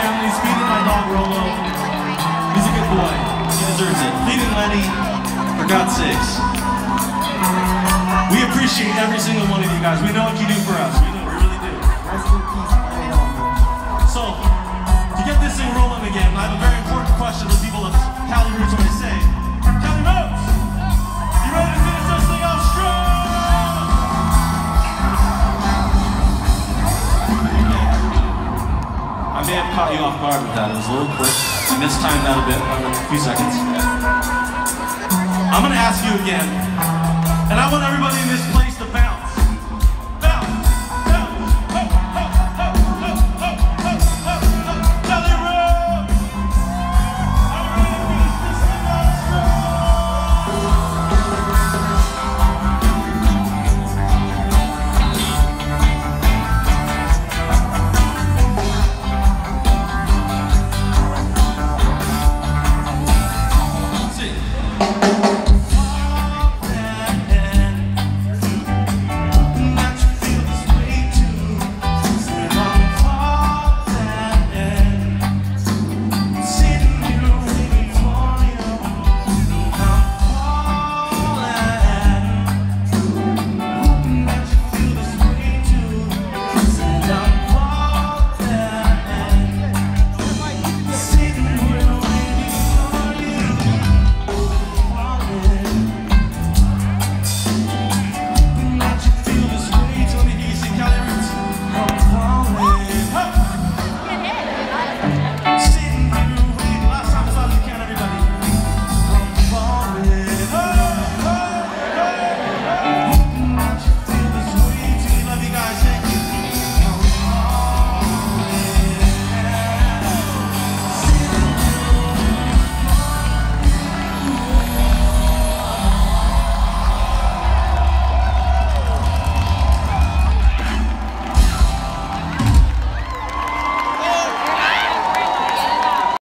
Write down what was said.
He's feeding my dog Rolo. He's a good boy. He deserves it. Feeding Lenny, for God's sakes. We appreciate every single one of you guys. We know what you do for us. We know, we really do. So, to get this thing rolling again, I have a very off guard with that. It was a little quick. I mistimed that a bit, a few seconds. I'm gonna ask you again, and I want everybody in this place